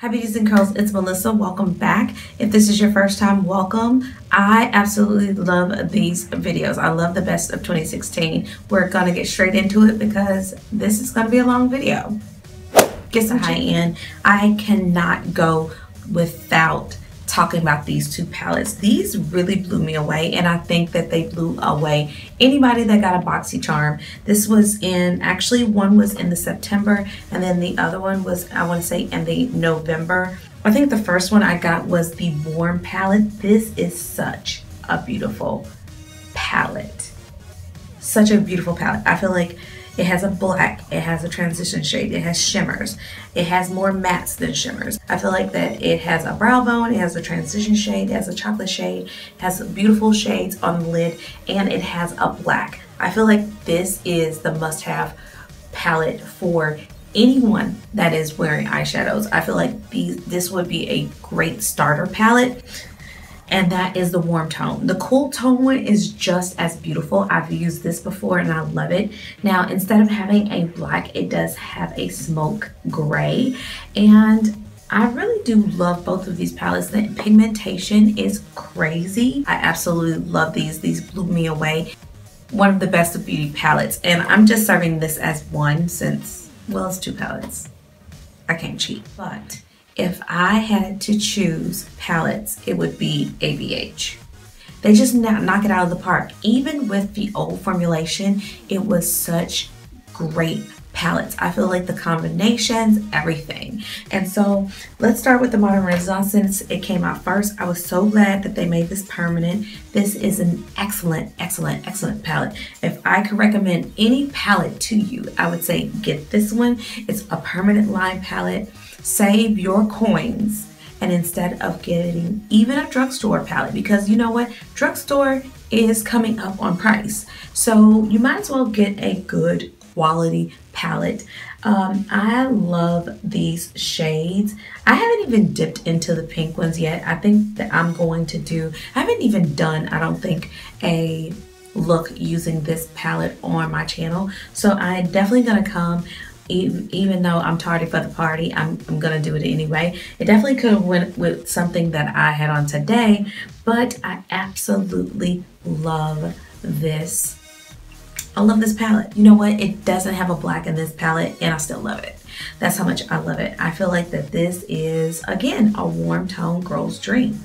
Hi beauties and curls, it's Melissa. Welcome back. If this is your first time, welcome. I absolutely love these videos. I love the best of 2016. We're gonna get straight into it because this is gonna be a long video. Get a high end. I cannot go without talking about these two palettes. These really blew me away and I think that they blew away anybody that got a BoxyCharm. This was in, actually one was in the September and then the other one was, I wanna say in the November. I think the first one I got was the Warm palette. This is such a beautiful palette. Such a beautiful palette. I feel like it has a black, it has a transition shade, it has shimmers, it has more mattes than shimmers. I feel like that it has a brow bone, it has a transition shade, it has a chocolate shade, it has beautiful shades on the lid, and it has a black. I feel like this is the must-have palette for anyone that is wearing eyeshadows. I feel like these, this would be a great starter palette and that is the warm tone. The cool tone one is just as beautiful. I've used this before and I love it. Now, instead of having a black, it does have a smoke gray. And I really do love both of these palettes. The pigmentation is crazy. I absolutely love these. These blew me away. One of the best of beauty palettes. And I'm just serving this as one since, well, it's two palettes. I can't cheat. But if I had to choose palettes, it would be ABH. They just knock it out of the park. Even with the old formulation, it was such great palettes. I feel like the combinations, everything. And so let's start with the Modern Renaissance since it came out first. I was so glad that they made this permanent. This is an excellent, excellent, excellent palette. If I could recommend any palette to you, I would say get this one. It's a permanent line palette save your coins. And instead of getting even a drugstore palette because you know what? Drugstore is coming up on price. So you might as well get a good quality palette um, I love these shades. I haven't even dipped into the pink ones yet. I think that I'm going to do I haven't even done I don't think a look using this palette on my channel. So I'm definitely gonna come even though I'm tardy for the party, I'm, I'm gonna do it anyway. It definitely could have went with something that I had on today, but I absolutely love this. I love this palette. You know what? It doesn't have a black in this palette and I still love it. That's how much I love it. I feel like that this is, again, a warm tone girl's dream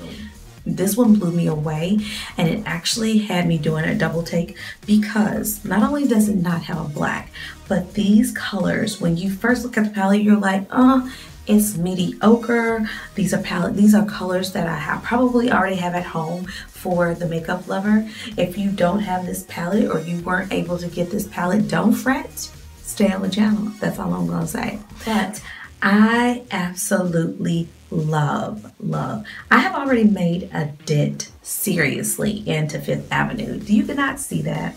this one blew me away and it actually had me doing a double take because not only does it not have a black but these colors when you first look at the palette you're like oh it's mediocre. These are palette these are colors that I have probably already have at home for the makeup lover. If you don't have this palette or you weren't able to get this palette don't fret. Stay on the channel. That's all I'm gonna say. But I absolutely love, love. I have already made a dent seriously into Fifth Avenue. Do you not see that?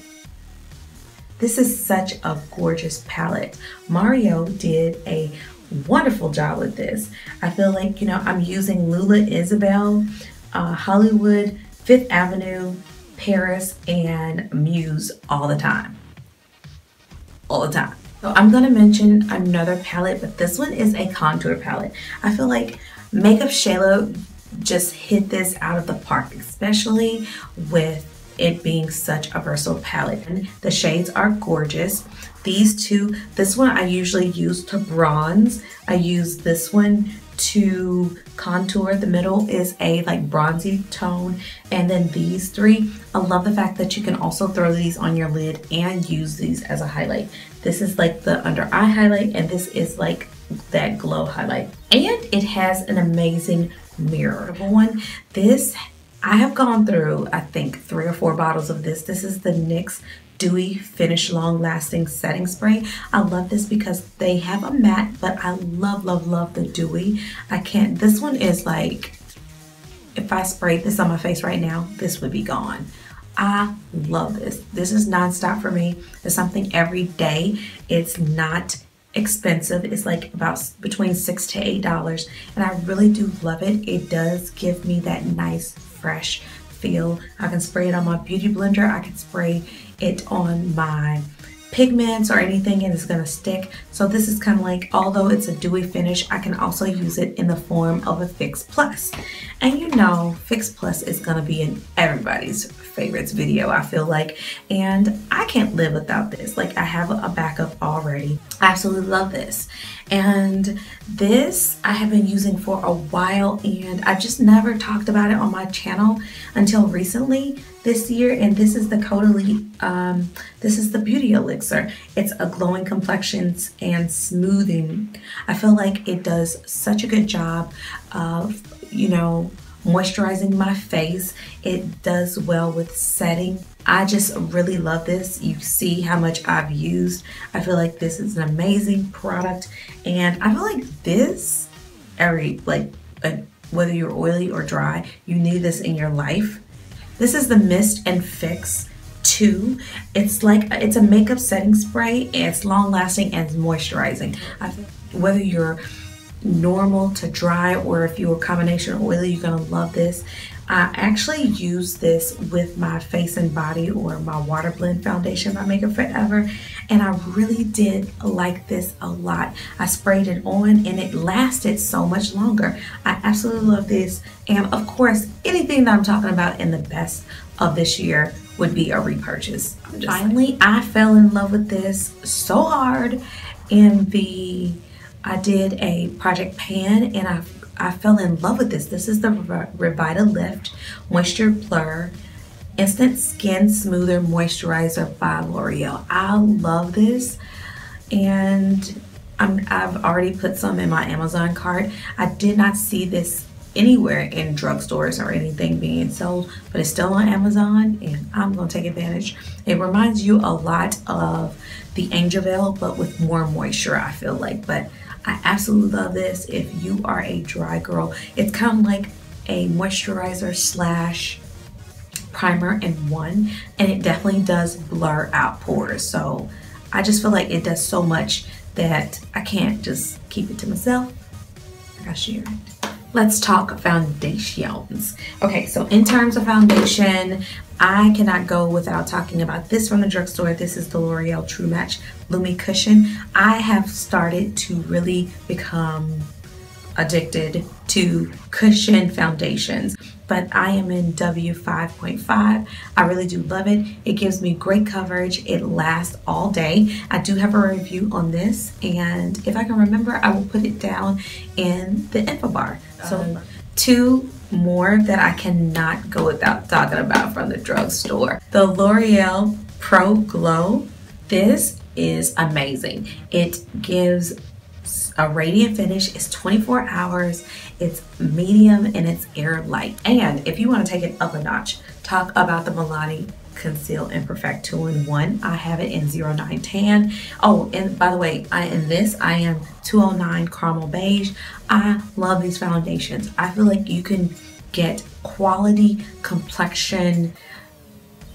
This is such a gorgeous palette. Mario did a wonderful job with this. I feel like, you know, I'm using Lula Isabel, uh, Hollywood, Fifth Avenue, Paris, and Muse all the time. All the time. So I'm gonna mention another palette, but this one is a contour palette. I feel like Makeup Shayla just hit this out of the park, especially with it being such a versatile palette. And the shades are gorgeous. These two, this one I usually use to bronze. I use this one to contour. The middle is a like bronzy tone. And then these three, I love the fact that you can also throw these on your lid and use these as a highlight. This is like the under eye highlight and this is like that glow highlight. And it has an amazing mirror. One, this, I have gone through, I think, three or four bottles of this. This is the NYX Dewy Finish Long Lasting Setting Spray. I love this because they have a matte, but I love, love, love the dewy. I can't, this one is like, if I sprayed this on my face right now, this would be gone. I love this. This is nonstop for me. It's something every day. It's not expensive. It's like about between six to eight dollars, and I really do love it. It does give me that nice, fresh feel. I can spray it on my beauty blender. I can spray it on my pigments or anything and it's going to stick. So this is kind of like, although it's a dewy finish, I can also use it in the form of a Fix Plus. And you know, Fix Plus is going to be in everybody's favorites video, I feel like. And I can't live without this. Like I have a backup already. I absolutely love this. And this I have been using for a while and I just never talked about it on my channel until recently this year and this is the Caudalie, um, this is the Beauty Elixir. It's a glowing complexions and smoothing. I feel like it does such a good job of, you know, moisturizing my face. It does well with setting. I just really love this. You see how much I've used. I feel like this is an amazing product and I feel like this, every like, like whether you're oily or dry, you need this in your life this is the Mist and Fix 2. It's like, it's a makeup setting spray. It's long lasting and moisturizing. I, whether you're normal to dry or if you're a combination oily, you're gonna love this. I actually use this with my face and body or my water blend foundation by Makeup Forever and I really did like this a lot. I sprayed it on and it lasted so much longer. I absolutely love this and of course anything that I'm talking about in the best of this year would be a repurchase. Finally, I fell in love with this so hard in the I did a project pan and I I fell in love with this. This is the Revitalift Moisture Blur Instant Skin Smoother Moisturizer by L'Oreal. I love this and i have already put some in my Amazon cart. I did not see this anywhere in drugstores or anything being sold, but it's still on Amazon and I'm gonna take advantage. It reminds you a lot of the Angel Veil, but with more moisture, I feel like. But I absolutely love this if you are a dry girl. It's kind of like a moisturizer slash primer in one and it definitely does blur out pores. So I just feel like it does so much that I can't just keep it to myself. I gotta share it. Let's talk foundations. Okay, so in terms of foundation, I cannot go without talking about this from the drugstore. This is the L'Oreal True Match Lumi Cushion. I have started to really become addicted to cushion foundations but I am in W5.5. I really do love it. It gives me great coverage. It lasts all day. I do have a review on this and if I can remember, I will put it down in the info bar. So two more that I cannot go without talking about from the drugstore. The L'Oreal Pro Glow. This is amazing. It gives a radiant finish. It's 24 hours. It's medium and it's air light. And if you want to take it up a notch, talk about the Milani Conceal and Perfect 2-in-1. I have it in 09 Tan. Oh, and by the way, I in this, I am 209 Caramel Beige. I love these foundations. I feel like you can get quality complexion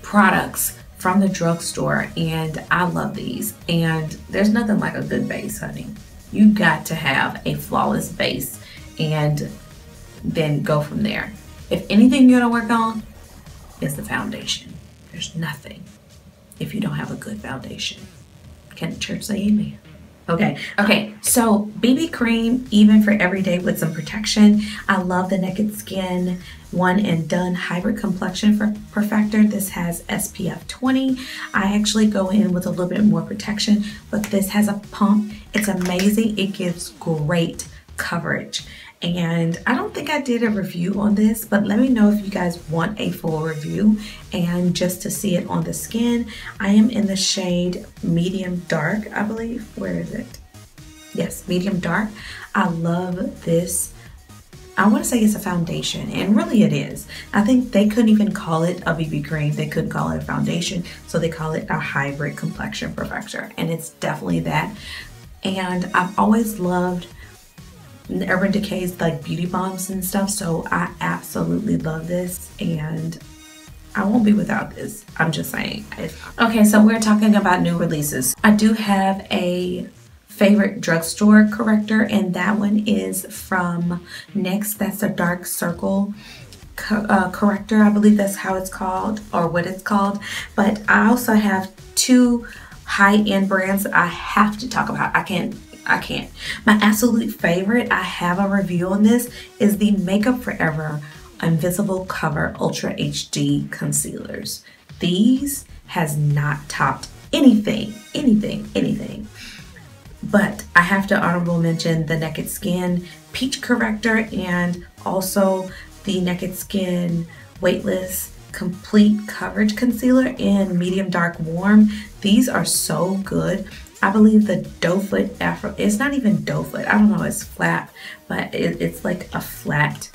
products from the drugstore and I love these and there's nothing like a good base honey you got to have a flawless base and then go from there. If anything you're gonna work on is the foundation. There's nothing if you don't have a good foundation. Can the church say amen? Okay, okay, so BB cream, even for every day with some protection. I love the Naked Skin One and Done Hybrid Complexion for Perfector. This has SPF 20. I actually go in with a little bit more protection, but this has a pump. It's amazing. It gives great coverage and I don't think I did a review on this but let me know if you guys want a full review and just to see it on the skin. I am in the shade medium dark I believe. Where is it? Yes medium dark. I love this. I want to say it's a foundation and really it is. I think they couldn't even call it a BB cream. They couldn't call it a foundation so they call it a hybrid complexion perfector and it's definitely that. And I've always loved Urban Decay's like beauty bombs and stuff. So I absolutely love this and I won't be without this. I'm just saying. Okay, so we're talking about new releases. I do have a favorite drugstore corrector and that one is from NYX. That's a dark circle co uh, corrector. I believe that's how it's called or what it's called. But I also have two high-end brands I have to talk about. I can't I can't. My absolute favorite, I have a review on this, is the Makeup Forever Invisible Cover Ultra HD Concealers. These has not topped anything, anything, anything. But I have to honorable mention the Naked Skin Peach Corrector and also the Naked Skin Weightless Complete Coverage Concealer in Medium Dark Warm. These are so good. I believe the doe foot afro, it's not even doe foot, I don't know, it's flat, but it, it's like a flat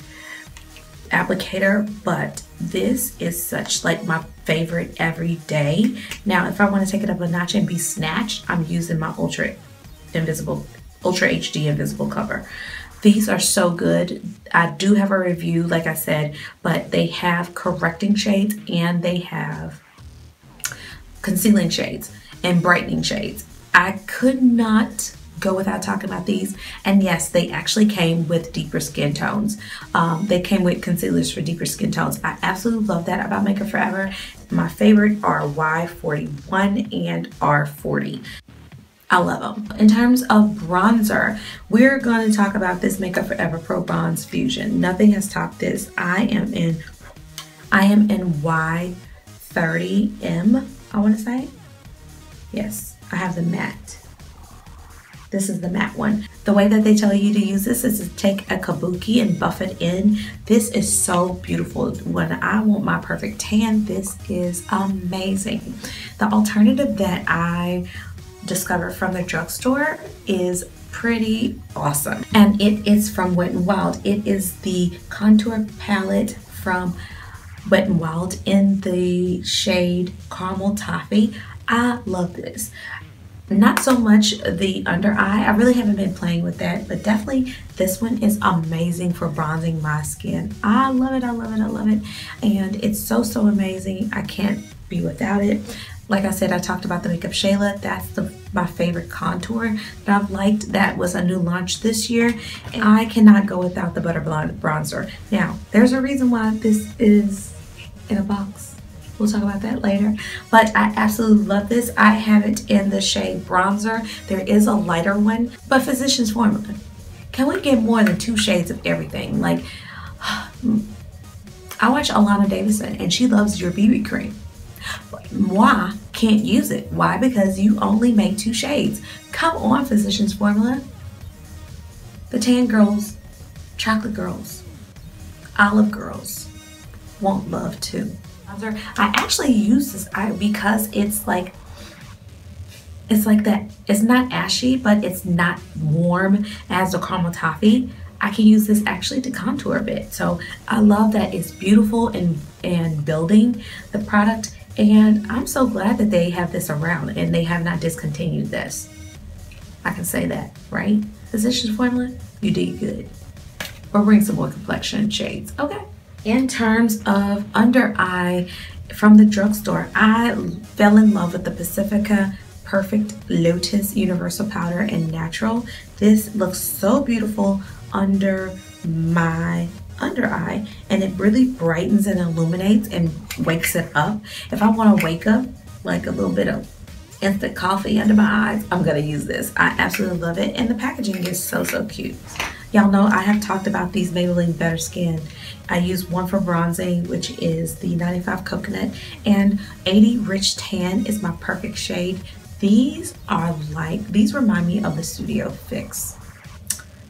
applicator, but this is such like my favorite every day. Now, if I want to take it up a notch and be snatched, I'm using my Ultra Invisible, Ultra HD Invisible cover. These are so good. I do have a review, like I said, but they have correcting shades and they have concealing shades and brightening shades. I could not go without talking about these. And yes, they actually came with deeper skin tones. Um, they came with concealers for deeper skin tones. I absolutely love that about Makeup Forever. My favorite are Y41 and R40. I love them. In terms of bronzer, we're going to talk about this Makeup Forever Pro Bronze Fusion. Nothing has topped this. I am in, I am in Y30M, I want to say. Yes, I have the matte. This is the matte one. The way that they tell you to use this is to take a kabuki and buff it in. This is so beautiful. When I want my perfect tan, this is amazing. The alternative that I discovered from the drugstore is pretty awesome. And it is from Wet n Wild. It is the contour palette from Wet n Wild in the shade Caramel Toffee. I love this. Not so much the under eye. I really haven't been playing with that, but definitely this one is amazing for bronzing my skin. I love it, I love it, I love it. And it's so, so amazing. I can't be without it. Like I said, I talked about the Makeup Shayla. That's the, my favorite contour that I've liked. That was a new launch this year. And I cannot go without the Butter Blonde Bronzer. Now, there's a reason why this is in a box. We'll talk about that later. But I absolutely love this. I have it in the shade Bronzer. There is a lighter one, but Physicians Formula. Can we get more than two shades of everything? Like, I watch Alana Davidson and she loves your BB cream. Moi can't use it. Why? Because you only make two shades. Come on, Physicians Formula. The tan girls, chocolate girls, olive girls won't love too. I actually use this I, because it's like it's like that it's not ashy but it's not warm as the caramel toffee I can use this actually to contour a bit so I love that it's beautiful and and building the product and I'm so glad that they have this around and they have not discontinued this. I can say that, right? Physicians Formula, you did good. Or bring some more complexion shades, okay? In terms of under eye from the drugstore, I fell in love with the Pacifica Perfect Lotus Universal Powder in Natural. This looks so beautiful under my under eye and it really brightens and illuminates and wakes it up. If I want to wake up like a little bit of instant coffee under my eyes, I'm going to use this. I absolutely love it and the packaging is so, so cute. Y'all know I have talked about these Maybelline Better Skin. I use one for bronzing, which is the 95 Coconut, and 80 Rich Tan is my perfect shade. These are like, these remind me of the Studio Fix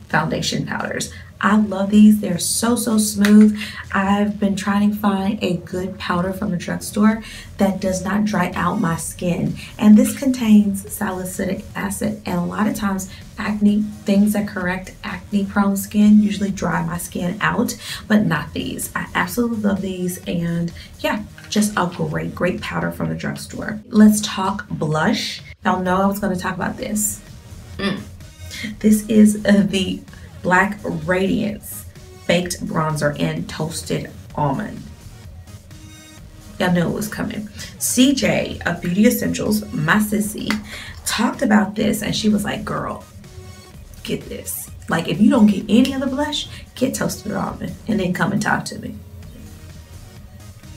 foundation powders. I love these. They're so, so smooth. I've been trying to find a good powder from a drugstore that does not dry out my skin. And this contains salicylic acid. And a lot of times acne, things that correct acne prone skin usually dry my skin out, but not these. I absolutely love these. And yeah, just a great, great powder from the drugstore. Let's talk blush. Y'all know I was going to talk about this. Mm. This is the Black Radiance Baked Bronzer in Toasted Almond. Y'all knew it was coming. CJ of Beauty Essentials, my sissy, talked about this and she was like, girl, get this. Like if you don't get any other blush, get Toasted Almond and then come and talk to me.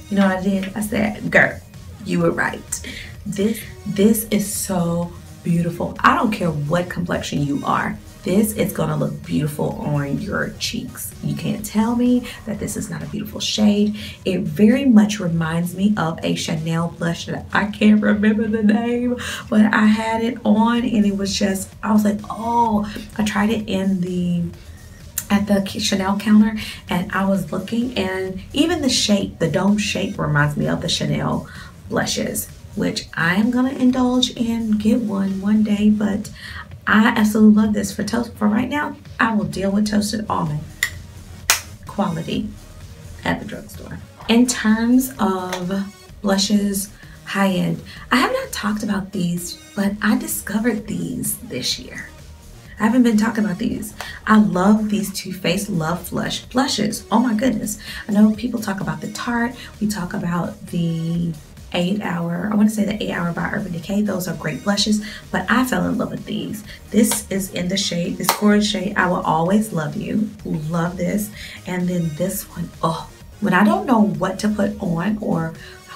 You know what I did? I said, girl, You were right. This this is so beautiful. I don't care what complexion you are. This is gonna look beautiful on your cheeks. You can't tell me that this is not a beautiful shade. It very much reminds me of a Chanel blush that I can't remember the name, but I had it on and it was just, I was like, oh, I tried it in the at the Chanel counter and I was looking and even the shape, the dome shape reminds me of the Chanel blushes, which I am gonna indulge and get one one day, but I absolutely love this for toast. For right now, I will deal with toasted almond quality at the drugstore. In terms of blushes, high end, I have not talked about these, but I discovered these this year. I haven't been talking about these. I love these Too Faced Love Flush blushes. Oh my goodness. I know people talk about the Tarte. We talk about the eight hour, I want to say the eight hour by Urban Decay. Those are great blushes, but I fell in love with these. This is in the shade, this gorgeous shade, I Will Always Love You. Love this. And then this one, oh, when I don't know what to put on or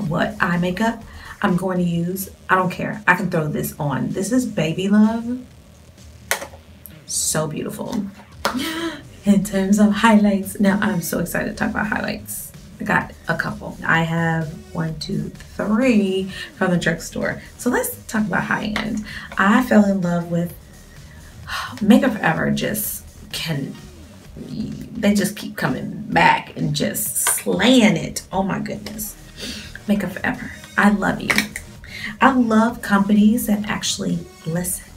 what eye makeup I'm going to use, I don't care. I can throw this on. This is Baby Love. So beautiful. In terms of highlights, now I'm so excited to talk about highlights. I got a couple. I have one, two, three from the drugstore. So let's talk about high end. I fell in love with Makeup Forever just can, they just keep coming back and just slaying it. Oh my goodness. Makeup Forever. I love you. I love companies that actually listen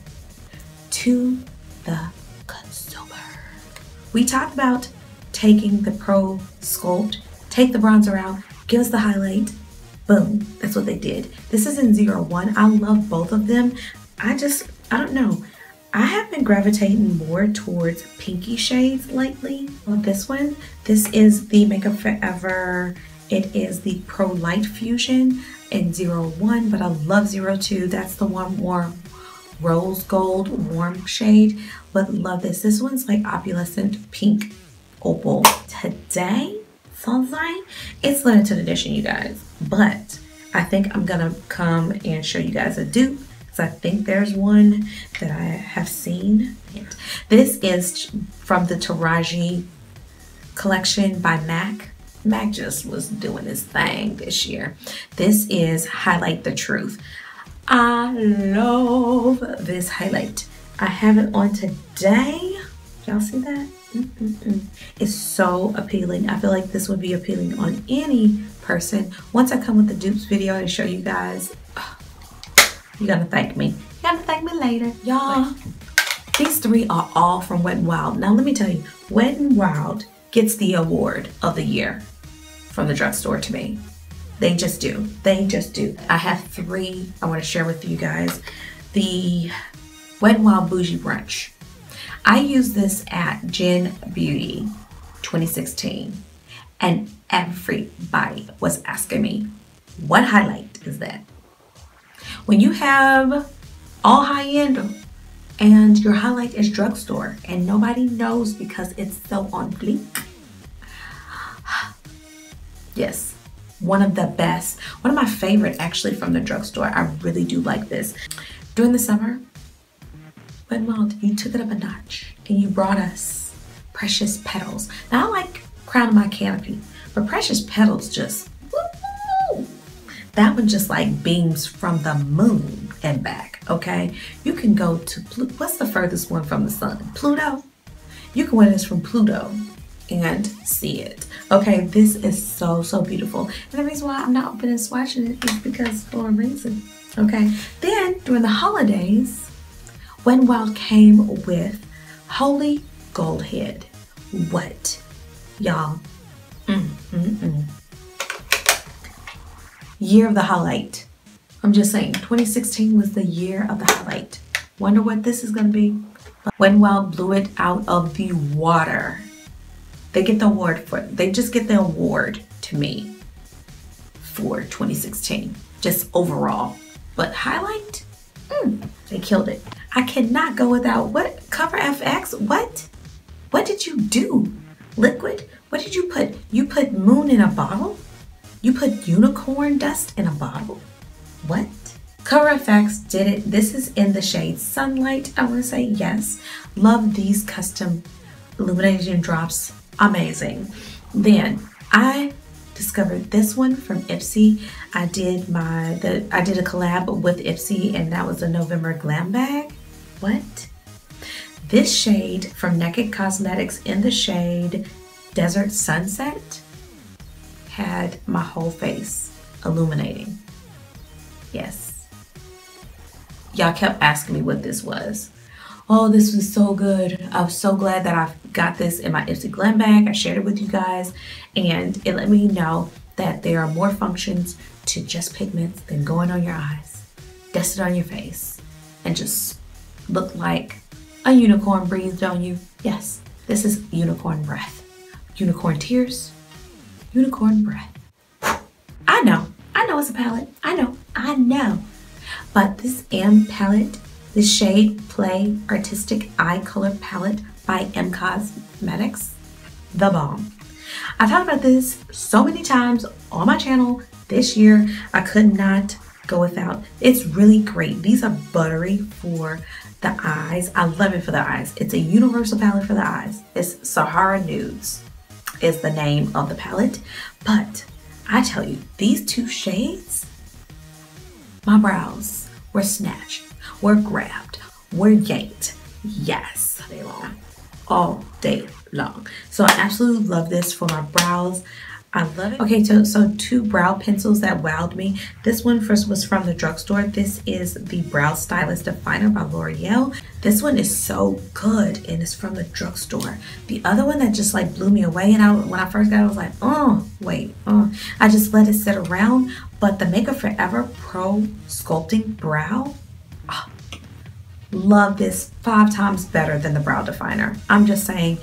to the consumer. We talked about taking the Pro Sculpt take the bronzer out, give us the highlight. Boom, that's what they did. This is in 01. I love both of them. I just, I don't know. I have been gravitating more towards pinky shades lately. On this one, this is the Makeup Forever. It is the Pro Light Fusion in 01, but I love 02. That's the one more rose gold warm shade, but love this. This one's like opalescent pink opal. Today, sunshine. It's limited edition, you guys. But I think I'm gonna come and show you guys a dupe because I think there's one that I have seen. This is from the Taraji collection by MAC. MAC just was doing his thing this year. This is Highlight the Truth. I love this highlight. I have it on today. Y'all see that? Mm -mm -mm. It's so appealing. I feel like this would be appealing on any person. Once I come with the dupes video and show you guys, you're gonna thank me. You're gonna thank me later. Y'all, these three are all from Wet n Wild. Now let me tell you, Wet n Wild gets the award of the year from the drugstore to me. They just do. They just do. I have three I want to share with you guys. The Wet n Wild Bougie Brunch. I used this at Gen Beauty 2016 and everybody was asking me, what highlight is that? When you have all high end and your highlight is drugstore and nobody knows because it's so on bleak. yes, one of the best, one of my favorite actually from the drugstore. I really do like this. During the summer, but Wild, you took it up a notch and you brought us Precious Petals. Now I like Crown of My Canopy, but Precious Petals just, woo, that one just like beams from the moon and back, okay? You can go to, what's the furthest one from the sun? Pluto? You can wear this from Pluto and see it. Okay, this is so, so beautiful. And the reason why I'm not opening and swatching it is because for a reason. Okay, then during the holidays, when Wild came with Holy Gold Head. What? Y'all. Mm, mm, mm. Year of the highlight. I'm just saying, 2016 was the year of the highlight. Wonder what this is to be. When Wild blew it out of the water. They get the award for They just get the award to me for 2016. Just overall. But highlight? Mm, they killed it. I cannot go without what cover FX? What? What did you do? Liquid? What did you put? You put moon in a bottle? You put unicorn dust in a bottle? What? Cover FX did it. This is in the shade Sunlight. I want to say yes. Love these custom illuminating drops. Amazing. Then I discovered this one from Ipsy. I did my the I did a collab with Ipsy and that was a November glam bag. What? This shade from Naked Cosmetics in the shade Desert Sunset had my whole face illuminating. Yes y'all kept asking me what this was. Oh, this was so good. I was so glad that I got this in my Ipsy Glam bag. I shared it with you guys and it let me know that there are more functions to just pigments than going on your eyes, dust it on your face, and just look like a unicorn breathed on you. Yes, this is unicorn breath. Unicorn tears, unicorn breath. I know, I know it's a palette. I know, I know. But this M palette, the shade Play Artistic Eye Color Palette by M Cosmetics, the bomb. I have talked about this so many times on my channel this year. I could not go without. It's really great. These are buttery for the eyes. I love it for the eyes. It's a universal palette for the eyes. It's Sahara Nudes is the name of the palette. But I tell you, these two shades my brows were snatched, were grabbed, We're yanked. Yes, all day long. All day long. So I absolutely love this for my brows. I love it. Okay, so, so two brow pencils that wowed me. This one first was from the drugstore. This is the Brow Stylist Definer by L'Oreal. This one is so good and it's from the drugstore. The other one that just like blew me away and I, when I first got it, I was like, oh, wait, oh. I just let it sit around. But the Makeup Forever Pro Sculpting Brow, love this five times better than the Brow Definer. I'm just saying,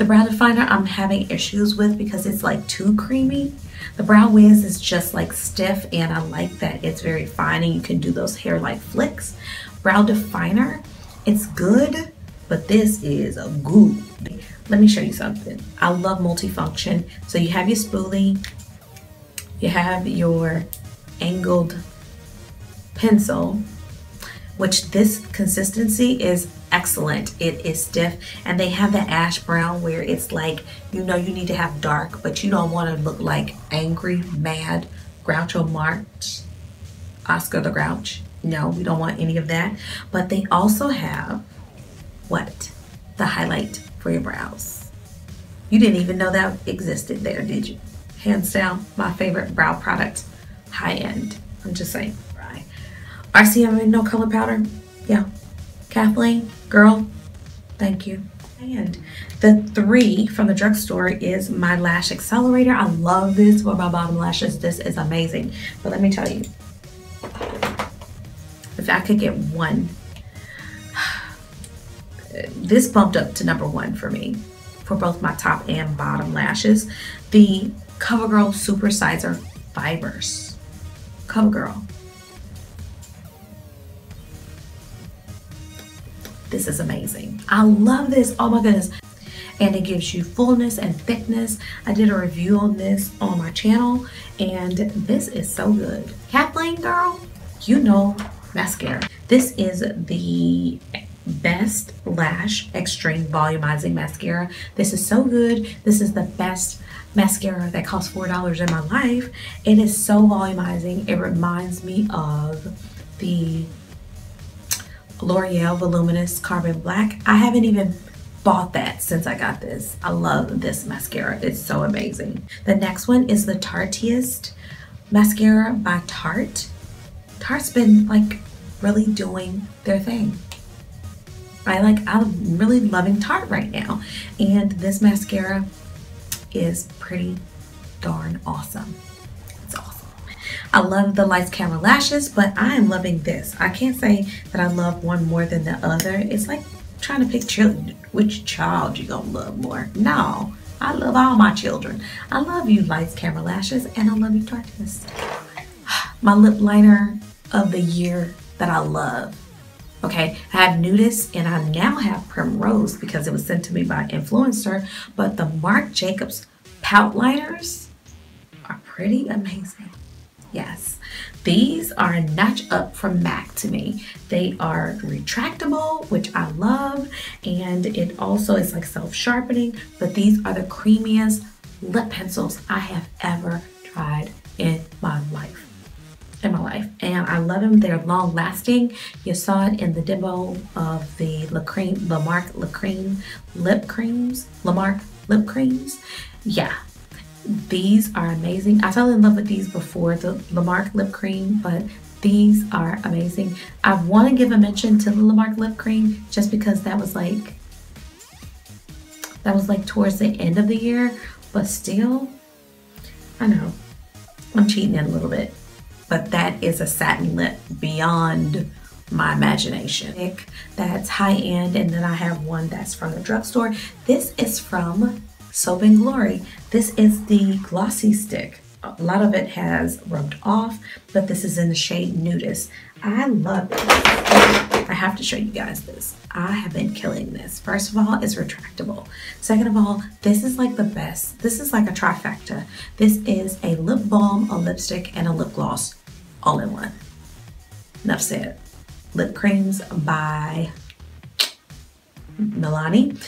the brow definer I'm having issues with because it's like too creamy. The Brow Wiz is just like stiff and I like that it's very fine and you can do those hair like flicks. Brow definer, it's good, but this is a good. Let me show you something. I love multifunction. So you have your spoolie, you have your angled pencil, which this consistency is excellent. It is stiff and they have the ash brown where it's like, you know, you need to have dark, but you don't want to look like angry, mad, Groucho Marx, Oscar the Grouch. No, we don't want any of that. But they also have what? The highlight for your brows. You didn't even know that existed there, did you? Hands down, my favorite brow product, high end. I'm just saying. RCM no color powder. Yeah. Kathleen, girl, thank you. And the three from the drugstore is my lash accelerator. I love this for my bottom lashes. This is amazing. But let me tell you, if I could get one, this bumped up to number one for me for both my top and bottom lashes. The CoverGirl Supersizer Fibers. CoverGirl This is amazing. I love this. Oh my goodness. And it gives you fullness and thickness. I did a review on this on my channel and this is so good. Kathleen girl, you know mascara. This is the best lash extreme volumizing mascara. This is so good. This is the best mascara that costs $4 in my life. It is so volumizing. It reminds me of the L'Oreal Voluminous Carbon Black. I haven't even bought that since I got this. I love this mascara. It's so amazing. The next one is the Tarteist mascara by Tarte. Tarte's been like really doing their thing. I like, I'm really loving Tarte right now. And this mascara is pretty darn awesome. I love the lights, camera, lashes, but I am loving this. I can't say that I love one more than the other. It's like trying to pick children, which child you gonna love more. No, I love all my children. I love you lights, camera, lashes, and I love you darkness. My lip liner of the year that I love. Okay, I have Nudist and I now have Primrose because it was sent to me by influencer, but the Marc Jacobs pout liners are pretty amazing. Yes. These are a notch up from MAC to me. They are retractable, which I love, and it also is like self-sharpening, but these are the creamiest lip pencils I have ever tried in my life. In my life, and I love them. They're long lasting. You saw it in the demo of the La Cream, Le Marc La Cream lip creams, Le Marc lip creams. Yeah, these are amazing. I fell in love with these before the Le Marc lip cream, but these are amazing. I want to give a mention to the Le Marc lip cream just because that was like that was like towards the end of the year, but still, I know I'm cheating in a little bit, but that is a satin lip beyond my imagination. That's high end, and then I have one that's from the drugstore. This is from Soap and Glory. This is the glossy stick. A lot of it has rubbed off, but this is in the shade Nudist. I love it. I have to show you guys this. I have been killing this. First of all, it's retractable. Second of all, this is like the best. This is like a trifecta. This is a lip balm, a lipstick, and a lip gloss all in one. Enough said. Lip creams by Milani.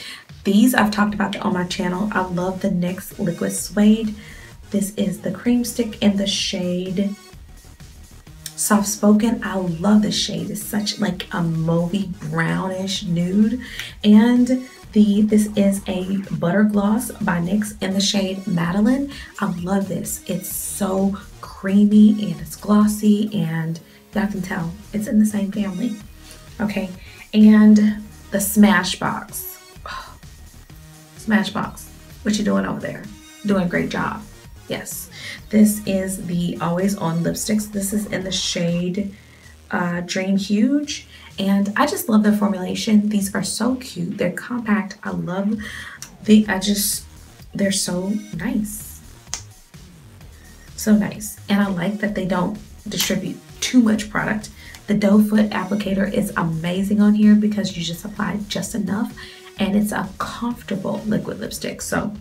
These I've talked about on my channel. I love the NYX Liquid Suede. This is the cream stick in the shade Soft Spoken. I love this shade. It's such like a mauvey brownish nude. And the this is a butter gloss by NYX in the shade Madeleine. I love this. It's so creamy and it's glossy and y'all can tell it's in the same family. Okay, and the Smashbox Smashbox, what you doing over there? Doing a great job. Yes, this is the Always On lipsticks. This is in the shade uh, Dream Huge. And I just love the formulation. These are so cute. They're compact. I love the, I just, they're so nice. So nice. And I like that they don't distribute too much product. The doe foot applicator is amazing on here because you just apply just enough and it's a comfortable liquid lipstick. So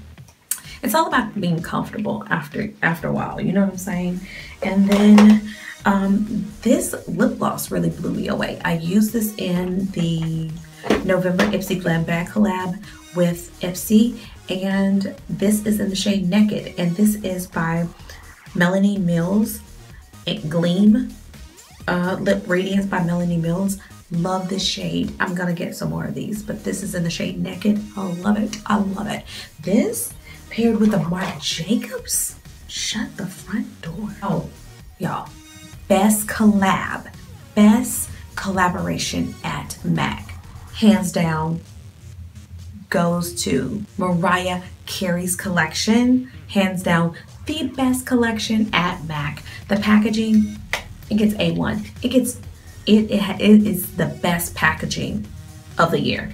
it's all about being comfortable after after a while, you know what I'm saying? And then um, this lip gloss really blew me away. I used this in the November Ipsy Glam Bag collab with Ipsy and this is in the shade Naked and this is by Melanie Mills It Gleam uh, Lip Radiance by Melanie Mills. Love this shade. I'm gonna get some more of these, but this is in the shade Naked. I love it. I love it. This paired with the Marc Jacobs. Shut the front door. Oh, y'all. Best collab. Best collaboration at MAC. Hands down goes to Mariah Carey's collection. Hands down the best collection at MAC. The packaging, it gets A1. It gets it, it, it is the best packaging of the year.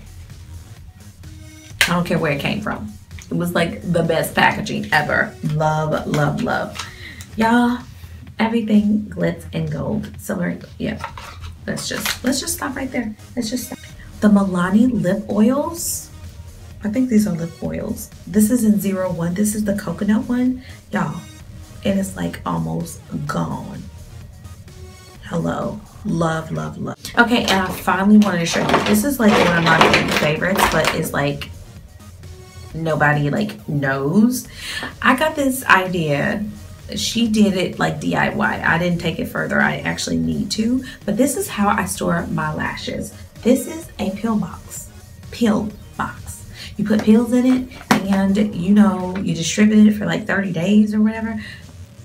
I don't care where it came from. It was like the best packaging ever. Love, love, love. Y'all, everything glitz and gold. Silver, yeah. Let's just, let's just stop right there. Let's just stop. The Milani lip oils. I think these are lip oils. This is in zero one. This is the coconut one. Y'all, it is like almost gone. Hello love love love. Okay and i finally wanted to show you this is like one of my favorites but it's like nobody like knows. I got this idea. She did it like diy i didn't take it further. I actually need to. But this is how i store my lashes. This is a pill box. Pill box. You put pills in it and you know you distribute it for like 30 days or whatever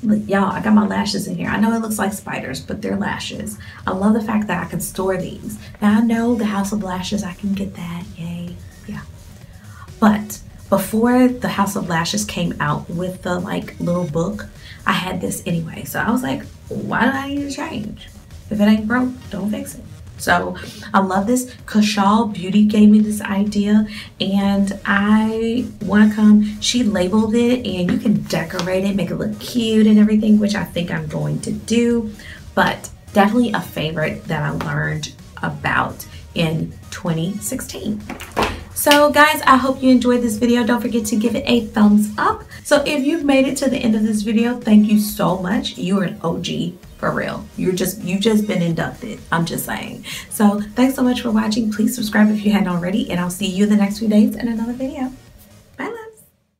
y'all i got my lashes in here. I know it looks like spiders but they're lashes. I love the fact that i can store these. Now i know the house of lashes i can get that. Yay. Yeah. But before the house of lashes came out with the like little book i had this anyway. So i was like why do i need to change? If it ain't broke don't fix it so I love this. Kaushal Beauty gave me this idea and I want to come. She labeled it and you can decorate it, make it look cute and everything, which I think I'm going to do. But definitely a favorite that I learned about in 2016. So guys, I hope you enjoyed this video. Don't forget to give it a thumbs up. So if you've made it to the end of this video, thank you so much. You're an OG for real. You're just, you just been inducted. I'm just saying. So thanks so much for watching. Please subscribe if you hadn't already and I'll see you the next few days in another video.